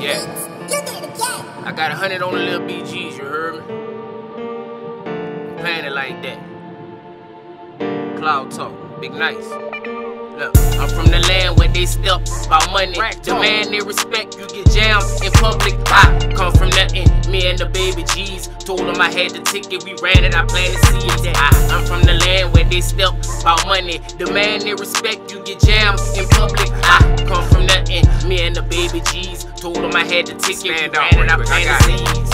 Yeah. I got a hundred on the little BGs, you heard me? I'm playing it like that. Cloud talk, big Nyce. Look, I'm from the land where they step about money. Demand their respect, you get jammed in public. I come from nothing, me and the baby G's. Told them I had the ticket, we ran it, I plan to see it. I, I'm from the land where they step about money. Demand their respect, you get jammed in public. I come from nothing, me and the baby G's. Told them I had the ticket, Stand we up ran it, I plan to see it.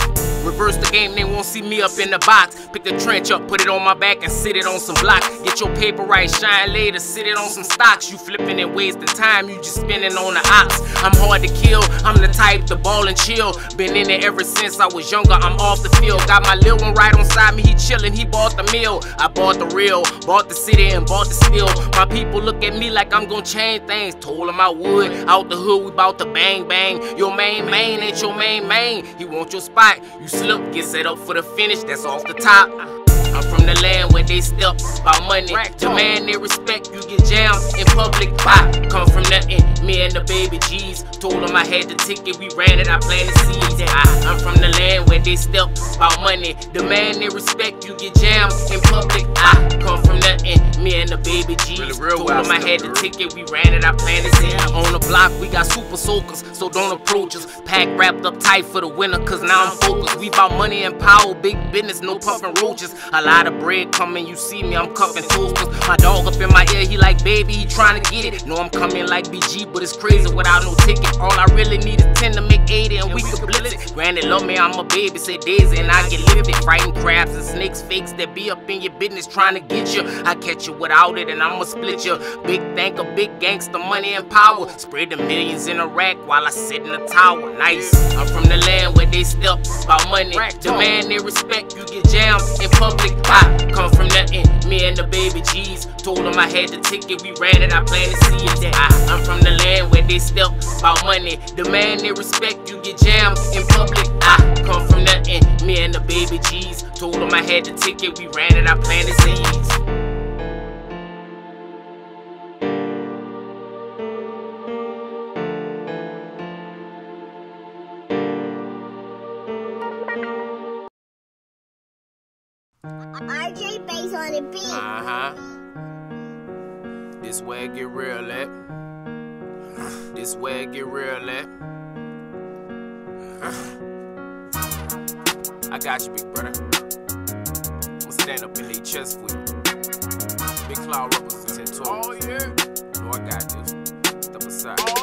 Reverse the game, they won't see me up in the box. Pick the trench up, put it on my back and sit it on some blocks. Get your paper right, shine later, sit it on some stocks. You flipping and wasting time, you just spending on the ops. I'm hard to kill, I'm the type to ball and chill. Been in it ever since I was younger, I'm off the field. Got my little one right on side me, he chillin', he bought the meal. I bought the real, bought the city and bought the steel. My people look at me like I'm gonna change things. Told them I would, out the hood, we bout to bang bang. Your main main ain't your main main. He want your spot, you get set up for the finish, that's off the top. I'm from the they step about money. Demand their respect, you get jammed in public. I come from nothing, me and the baby G's. Told them I had the ticket, we ran it, I plan to see it. I, I'm from the land where they step about money. Demand their respect, you get jammed in public. I come from nothing, me and the baby G's. Really real Told them I had the ticket, we ran it, I plan to see it. On the block, we got super soakers, so don't approach us. Pack wrapped up tight for the winter, cause now I'm focused. We bout money and power, big business, no puffin' roaches. A lot of bread coming, you see me, I'm cuffing toasters. My dog up in my ear, he like, baby, he tryna get it. Know I'm coming like BG, but it's crazy without no ticket. All I really need is 10 to make 80 and we can blitz it. Granny love me, I'm a baby, say Daisy, and I get lifted. Fighting crabs and snakes, fakes that be up in your business trying to get you. I catch you without it, and I'ma split you. Big thanker, big gangster, money and power. Spread the millions in a rack while I sit in the tower. Nyce. I'm from the land where they step about money. Demand their respect, you get jammed in public. I come from nothing, me and the baby G's. Told them I had the ticket, we ran it, I plan to see it. I, I'm from the land where they step about money. Demand their respect, you get jammed in public. I come from nothing, me and the baby G's. Told them I had the ticket, we ran it, I plan to see it. RJ bass on the beat. Uh huh. This way it get real at. This way it get real at. I got you, big brother. I'ma stand up in their chest for you. Big cloud represent to Oh yeah. No, I got this. Step aside. Oh yeah.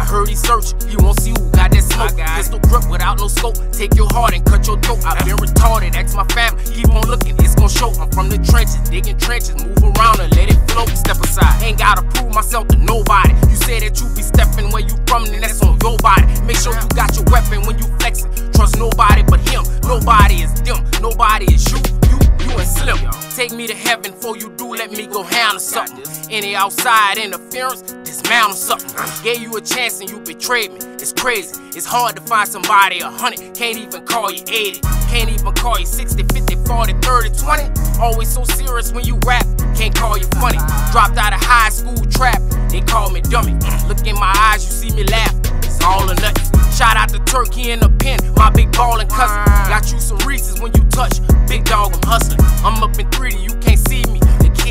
I heard he search, he won't see who got that smoke. Pistol grip without no scope. Take your heart and cut your throat. I've been retarded, ask my family. Keep on looking, it's gon' show. I'm from the trenches, digging trenches, move around and let it flow. Step aside, ain't gotta prove myself to nobody. You say that you be stepping where you from, then that's on your body. Make sure you got your weapon when you flexing. Trust nobody but him. Nobody is them, nobody is you. You, you and Slim. Take me to heaven before you do, let me go handle something. Any outside interference, dismantle something. Gave you a chance and you betrayed me. It's crazy. It's hard to find somebody a hundred. Can't even call you 80. Can't even call you 60, 50, 40, 30, 20. Always so serious when you rap. Can't call you funny. Dropped out of high school trap. They call me dummy. Look in my eyes, you see me laugh. It's all or nothing. Shout out to Turkey in the pen, my big ballin' cousin. Got you some Reese's when you touch. Big dog, I'm hustling. I'm up in 3D, you can't see me.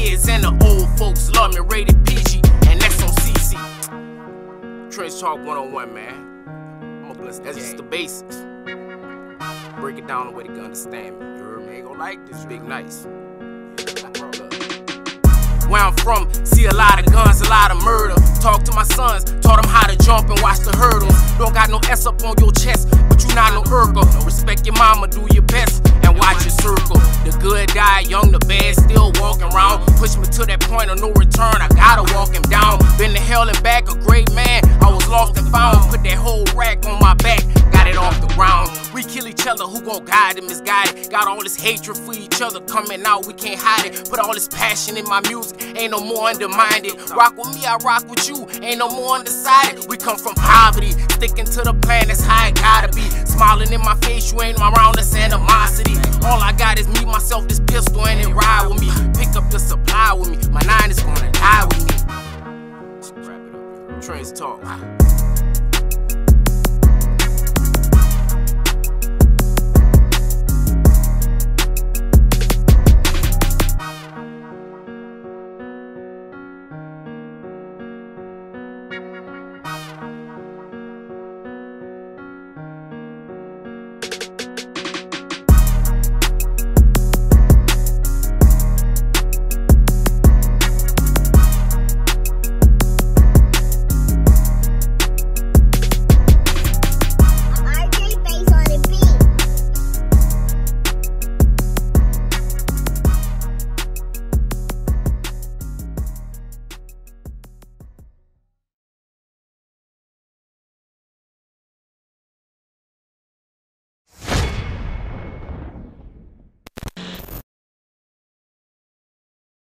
Kids and the old folks love me, rated PG, and that's on CC. Trench Talk 101, man. I'm a bless That's just the basics. Break it down the way they can understand me. You heard me? Ain't gon' like this. Big Nyce. Where I'm from, see a lot of guns, a lot of murder. Talk to my sons, taught them how to jump and watch the hurdles. Don't got no S up on your chest, but you not no Urkel. Respect your mama, do your best, and watch your circle. The good die young, the bad still walking around. Push me to that point of no return, I gotta walk him down. Been to hell and back, a great man. I was lost and found, put that whole rack on my back, got it off the ground. We kill each other, who gon' guide them is guided. Got all this hatred for each other coming out, we can't hide it. Put all this passion in my music, ain't no more undermined. Rock with me, I rock with you, ain't no more undecided. We come from poverty, sticking to the plan, that's how it gotta be. Smiling in my face, you ain't around this animosity. All I got is me, myself, this pistol, and it ride with me. Pick up the supply with me, my nine is gonna die with me. Trench talk.